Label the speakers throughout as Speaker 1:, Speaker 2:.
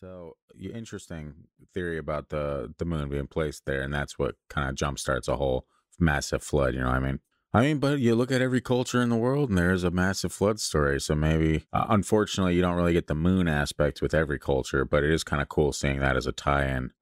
Speaker 1: So, interesting theory about the the moon being placed there, and that's what kind of jumpstarts a whole massive flood. You know what I mean? I mean, but you look at every culture in the world, and there's a massive flood story. So maybe, uh, unfortunately, you don't really get the moon aspect with every culture, but it is kind of cool seeing that as a tie-in,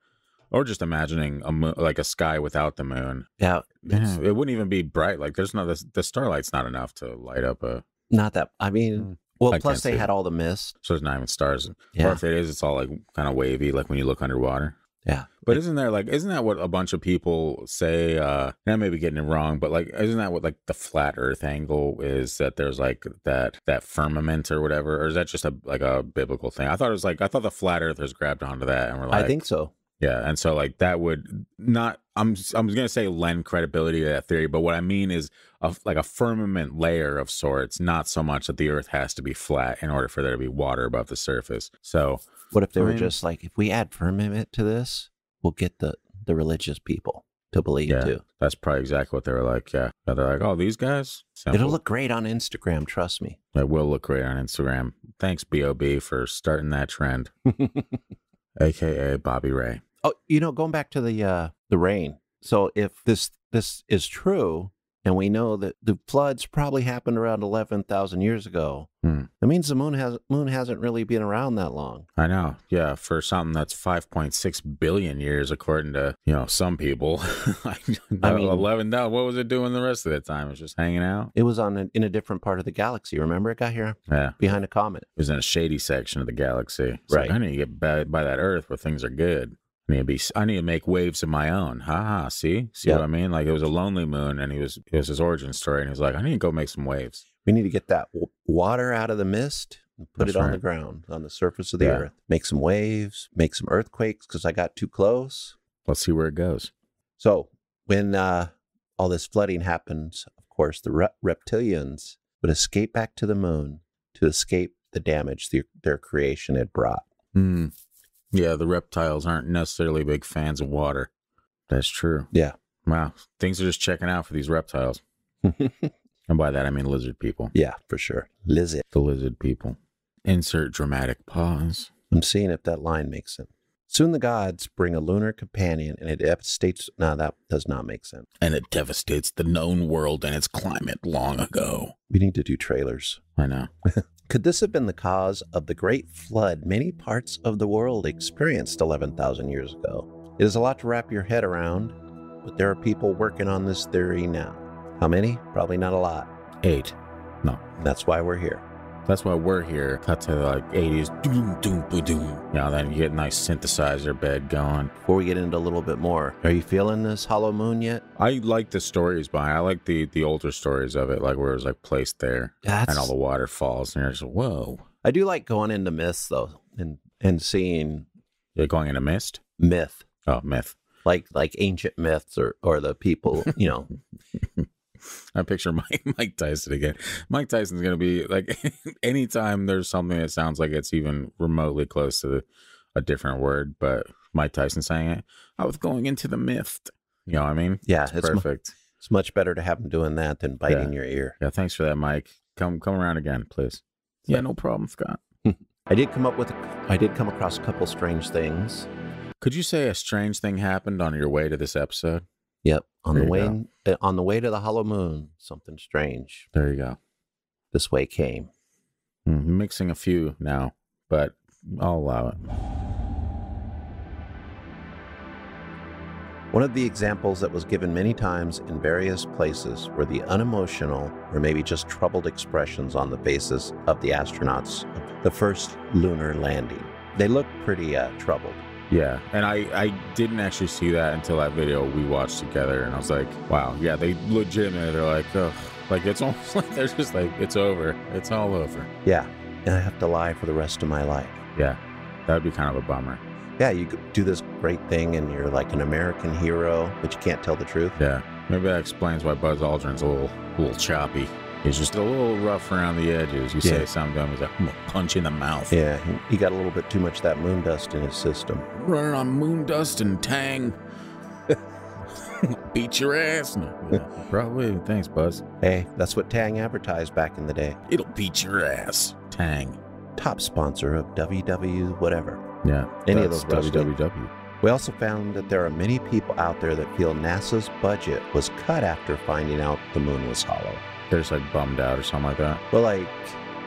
Speaker 1: or just imagining a moon, like a sky without the moon.
Speaker 2: Yeah,
Speaker 1: Yeah, it wouldn't even be bright. Like there's no the, the starlight's not enough to light up a.
Speaker 2: not that. I mean,
Speaker 1: Mm.
Speaker 2: Well,
Speaker 1: I
Speaker 2: plus they had all the mist.
Speaker 1: So there's not even stars. Or if it is, it's all like kind of wavy, like when you look underwater.
Speaker 2: yeah.
Speaker 1: But isn't there like isn't that what a bunch of people say? Uh and I may be getting it wrong, but like isn't that what like the flat earth angle is that there's like that that firmament or whatever? Or is that just a like a biblical thing? I thought it was like I thought the flat earthers grabbed onto that and were like
Speaker 2: I think so.
Speaker 1: Yeah. And so like that would not I'm I'm gonna say lend credibility to that theory, but what I mean is a, like a firmament layer of sorts, not so much that the earth has to be flat in order for there to be water above the surface. So
Speaker 2: What if they
Speaker 1: I
Speaker 2: were
Speaker 1: mean-
Speaker 2: just like, if we add firmament to this, we'll get the the religious people to believe
Speaker 1: Yeah.
Speaker 2: too.
Speaker 1: That's probably exactly what they were like. Yeah. They're like, oh, these guys? Simple.
Speaker 2: It'll look great on Instagram. Trust me.
Speaker 1: It will look great on Instagram. Thanks, B.O.B., for starting that trend, aka Bobby Ray.
Speaker 2: Oh, you know, going back to the uh the rain. So if this this is true, and we know that the floods probably happened around eleven thousand years ago,
Speaker 1: Hmm.
Speaker 2: that means the moon has moon hasn't really been around that long.
Speaker 1: I know. Yeah. For something that's 5.6 billion years, according to, you know, some people. I
Speaker 2: mean-
Speaker 1: 11 down. What was it doing the rest of the time? It was just hanging out.
Speaker 2: It was on a, in a different part of the galaxy. Remember, it got here
Speaker 1: Yeah.
Speaker 2: behind a comet.
Speaker 1: It was in a shady section of the galaxy. It's like,
Speaker 2: Right.
Speaker 1: I need to get by, by that Earth where things are good. I need to be. I need to make waves of my own. Ha ha. See, see
Speaker 2: Yeah.
Speaker 1: what I mean? Like it was a lonely moon, and he was. It was his origin story, and he was like, I need to go make some waves.
Speaker 2: We need to get that w- water out of the mist and put
Speaker 1: That's
Speaker 2: it on
Speaker 1: right.
Speaker 2: the ground, on the surface of the
Speaker 1: Yeah.
Speaker 2: earth. Make some waves, make some earthquakes because I got too close.
Speaker 1: Let's see where it goes.
Speaker 2: So when uh, all this flooding happens, of course, the re- reptilians would escape back to the moon to escape the damage their, their creation had brought.
Speaker 1: Hmm. Yeah, the reptiles aren't necessarily big fans of water. That's true.
Speaker 2: Yeah.
Speaker 1: Wow. Things are just checking out for these reptiles. And by that, I mean lizard people.
Speaker 2: yeah, for sure. Lizard.
Speaker 1: The lizard people. Insert dramatic pause.
Speaker 2: I'm seeing if that line makes sense. Soon the gods bring a lunar companion and it devastates. No, that does not make sense.
Speaker 1: And it devastates the known world and its climate long ago.
Speaker 2: We need to do trailers.
Speaker 1: I know.
Speaker 2: Could this have been the cause of the great flood many parts of the world experienced 11,000 years ago? It is a lot to wrap your head around, but there are people working on this theory now. How many? Probably not a lot.
Speaker 1: Eight.
Speaker 2: No. that's why we're here.
Speaker 1: That's why we're here. Cut to like 80s. Doom, doom, ba doom. You know, then you get a nice synthesizer bed going.
Speaker 2: Before we get into a little bit more, are you feeling this hollow moon yet?
Speaker 1: I like the stories behind I like the the older stories of it, like where it was like placed there
Speaker 2: That's,
Speaker 1: and all the waterfalls. And you're just, whoa.
Speaker 2: I do like going into myths though, and and seeing
Speaker 1: You're going into mist?
Speaker 2: myth,
Speaker 1: Oh, myth.
Speaker 2: like like ancient myths or or the people, you know.
Speaker 1: I picture Mike, Mike Tyson again. Mike Tyson's going to be like, anytime there's something that sounds like it's even remotely close to a different word, but Mike Tyson saying it, I was going into the myth. You know what I mean?
Speaker 2: Yeah,
Speaker 1: It's
Speaker 2: it's mu-
Speaker 1: perfect.
Speaker 2: it's much better to have him doing that than biting
Speaker 1: Yeah.
Speaker 2: your ear.
Speaker 1: Yeah, thanks for that, Mike. Come come around again, please. Yeah, no problem, Scott.
Speaker 2: I did come up with, I did come across a couple strange things.
Speaker 1: Could you say a strange thing happened on your way to this episode?
Speaker 2: Yep, on
Speaker 1: There
Speaker 2: the way uh, on the way to the hollow moon, something strange
Speaker 1: There you go.
Speaker 2: this way came.
Speaker 1: Mm, mixing a few now, but I'll allow it.
Speaker 2: One of the examples that was given many times in various places were the unemotional or maybe just troubled expressions on the faces of the astronauts of the first lunar landing. They looked pretty uh, troubled.
Speaker 1: Yeah, and I I didn't actually see that until that video we watched together, and I was like, wow, yeah, they legitimately they're like, ugh, like it's almost like they're just like it's over, it's all over.
Speaker 2: Yeah, and I have to lie for the rest of my life.
Speaker 1: Yeah, that'd be kind of a bummer.
Speaker 2: Yeah, you do this great thing and you're like an American hero, but you can't tell the truth.
Speaker 1: Yeah, maybe that explains why Buzz Aldrin's a little a little choppy. He's just a little rough around the edges. You say
Speaker 2: Yeah.
Speaker 1: something to him, he's like, I'm gonna punch you in the mouth.
Speaker 2: Yeah, he- got a little bit too much of that moon dust in his system.
Speaker 1: Running on moon dust and tang. Beat your ass. No, probably. Thanks, Buzz.
Speaker 2: Hey, that's what Tang advertised back in the day.
Speaker 1: It'll beat your ass. Tang.
Speaker 2: Top sponsor of WW whatever.
Speaker 1: Yeah.
Speaker 2: Any of those.
Speaker 1: WWW.
Speaker 2: We also found that there are many people out there that feel NASA's budget was cut after finding out the moon was hollow.
Speaker 1: They're just like bummed out or something like that.
Speaker 2: Well, like,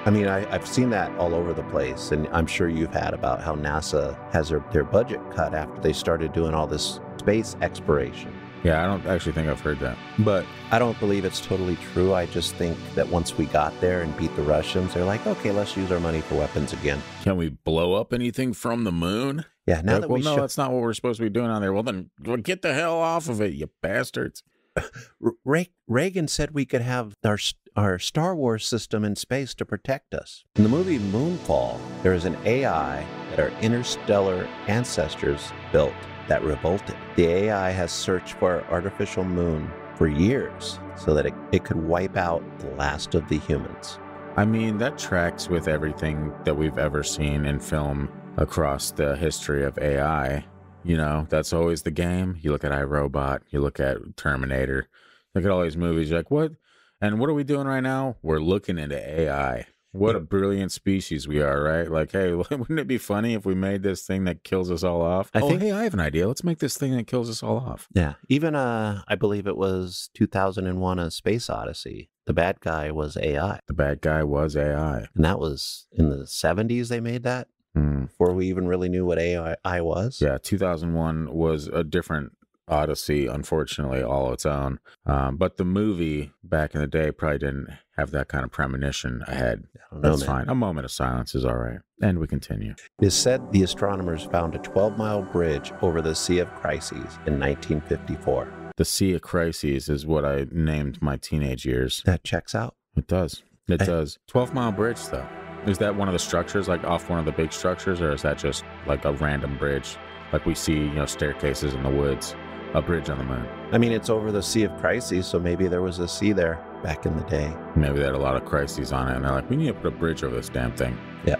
Speaker 2: I mean, I, I've seen that all over the place, and I'm sure you've had about how NASA has their, their budget cut after they started doing all this space exploration.
Speaker 1: Yeah, I don't actually think I've heard that. But
Speaker 2: I don't believe it's totally true. I just think that once we got there and beat the Russians, they're like, okay, let's use our money for weapons again.
Speaker 1: can we blow up anything from the moon?
Speaker 2: Yeah, now
Speaker 1: Like,
Speaker 2: that
Speaker 1: well,
Speaker 2: we
Speaker 1: no,
Speaker 2: show,
Speaker 1: that's not what we're supposed to be doing on there. Well, then well, get the hell off of it, you bastards.
Speaker 2: R- Re- Reagan said we could have our our Star Wars system in space to protect us. In the movie Moonfall, there is an AI that our interstellar ancestors built that revolted. The AI has searched for our artificial moon for years so that it, it could wipe out the last of the humans.
Speaker 1: I mean, that tracks with everything that we've ever seen in film across the history of AI. You know, that's always the game. You look at iRobot, you look at Terminator, look at all these movies. You're like, what? And what are we doing right now? We're looking into AI. What a brilliant species we are, right? Like, hey, wouldn't it be funny if we made this thing that kills us all off?
Speaker 2: I
Speaker 1: oh,
Speaker 2: think-
Speaker 1: hey, I have an idea. Let's make this thing that kills us all off.
Speaker 2: Yeah, even uh, I believe it was 2001: A Space Odyssey. The bad guy was AI,
Speaker 1: The bad guy was AI.
Speaker 2: and that was in the 70s. They made that
Speaker 1: Hmm.
Speaker 2: before we even really knew what AI was.
Speaker 1: Yeah, 2001 was a different odyssey, unfortunately, all its own. Um, but the movie back in the day probably didn't have that kind of premonition ahead.
Speaker 2: Know,
Speaker 1: That's
Speaker 2: man.
Speaker 1: fine. A moment of silence is all right. And we continue.
Speaker 2: It is said the astronomers found a 12 mile bridge over the Sea of Crises in 1954.
Speaker 1: The Sea of Crises is what I named my teenage years.
Speaker 2: That checks out.
Speaker 1: It does. It
Speaker 2: Eh.
Speaker 1: does. 12 Mile Bridge, though. Is that one of the structures, like off one of the big structures, or is that just like a random bridge? Like we see, you know, staircases in the woods, a bridge on the moon.
Speaker 2: I mean, it's over the Sea of Crises, so maybe there was a sea there back in the day.
Speaker 1: Maybe they had a lot of crises on it, and they're like, we need to put a bridge over this damn thing.
Speaker 2: Yeah.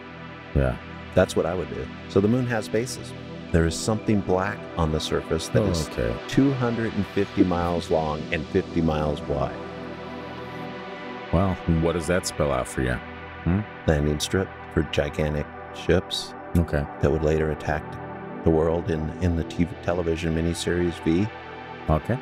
Speaker 1: Yeah.
Speaker 2: That's what I would do. So the moon has bases. There is something black on the surface that is
Speaker 1: okay.
Speaker 2: 250 miles long and 50 miles wide.
Speaker 1: Well, what does that spell out for you?
Speaker 2: Landing strip for gigantic ships
Speaker 1: Okay.
Speaker 2: that would later attack the world in, in the TV, television miniseries V.
Speaker 1: Okay.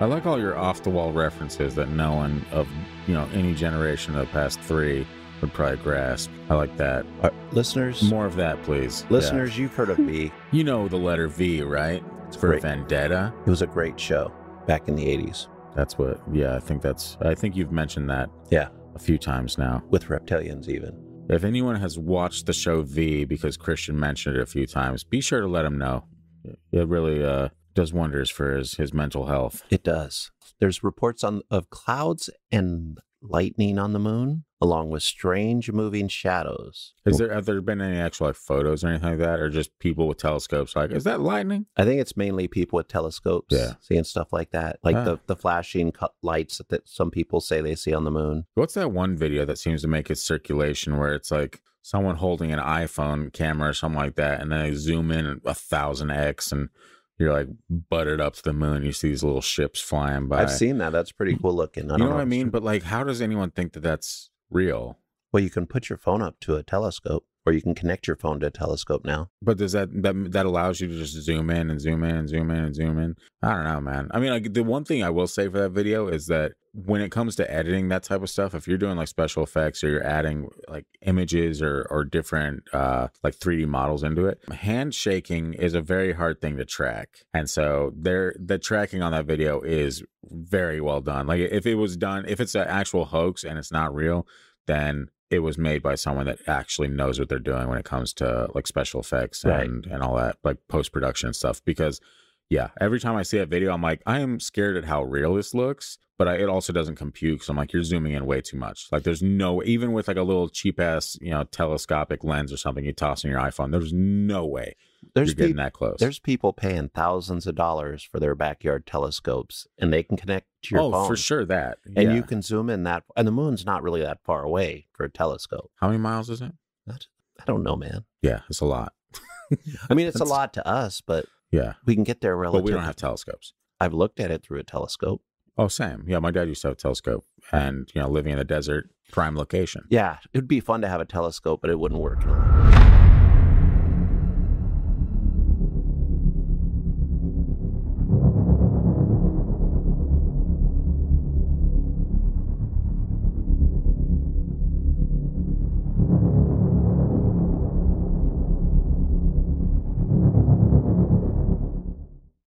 Speaker 1: I like all your off the wall references that no one of you know any generation of the past three would probably grasp. I like that.
Speaker 2: Uh, listeners,
Speaker 1: More of that, please. Yeah.
Speaker 2: listeners, you've heard of V.
Speaker 1: You know the letter V, right? It's for
Speaker 2: Great.
Speaker 1: Vendetta.
Speaker 2: It was a great show back in the 80s
Speaker 1: That's what. Yeah, I think that's. I think you've mentioned that.
Speaker 2: Yeah.
Speaker 1: A few times now.
Speaker 2: with reptilians, even.
Speaker 1: If anyone has watched the show V because Christian mentioned it a few times, be sure to let him know. It really uh, does wonders for his, his mental health.
Speaker 2: It does. There's reports on of clouds and lightning on the moon, along with strange moving shadows.
Speaker 1: Is there have there been any actual like photos or anything like that, or just people with telescopes? Like, is that lightning?
Speaker 2: I think it's mainly people with telescopes
Speaker 1: Yeah.
Speaker 2: seeing stuff like that, like
Speaker 1: Ah.
Speaker 2: the, the flashing cut lights that some people say they see on the moon.
Speaker 1: What's that one video that seems to make its circulation where it's like someone holding an iPhone camera or something like that, and then they zoom in a thousand x, and you're like buttered up to the moon. You see these little ships flying by.
Speaker 2: I've seen that. That's pretty cool looking. I
Speaker 1: you
Speaker 2: don't
Speaker 1: know what I mean? But like, how does anyone think that that's real?
Speaker 2: Well, you can put your phone up to a telescope, or you can connect your phone to a telescope now.
Speaker 1: But does that that that allows you to just zoom in and zoom in and zoom in and zoom in? I don't know, man. I mean, like the one thing I will say for that video is that when it comes to editing that type of stuff, if you're doing like special effects or you're adding like images or or different uh like 3D models into it, handshaking is a very hard thing to track. And so there the tracking on that video is very well done. Like if it was done, if it's an actual hoax and it's not real, then it was made by someone that actually knows what they're doing when it comes to like special effects
Speaker 2: Right.
Speaker 1: and and all that like post production stuff because yeah every time i see that video i'm like i am scared at how real this looks but I, it also doesn't compute because i'm like you're zooming in way too much like there's no even with like a little cheap ass you know telescopic lens or something you toss in your iphone there's no way
Speaker 2: There's
Speaker 1: you're getting
Speaker 2: people.
Speaker 1: that close
Speaker 2: There's people paying thousands of dollars for their backyard telescopes, and they can connect to your
Speaker 1: oh
Speaker 2: phone.
Speaker 1: for sure that
Speaker 2: And you can zoom in that, and the moon's not really that far away for a telescope.
Speaker 1: how many miles is it
Speaker 2: That's, I don't know, man.
Speaker 1: yeah it's a lot
Speaker 2: I mean, it's a lot to us, but
Speaker 1: yeah
Speaker 2: we can get there
Speaker 1: but
Speaker 2: relatively.
Speaker 1: we don't have telescopes
Speaker 2: I've looked at it through a telescope.
Speaker 1: Oh, same. Yeah, my dad used to have a telescope, and you know, living in the desert, prime location.
Speaker 2: Yeah, it would be fun to have a telescope, but it wouldn't work. in a-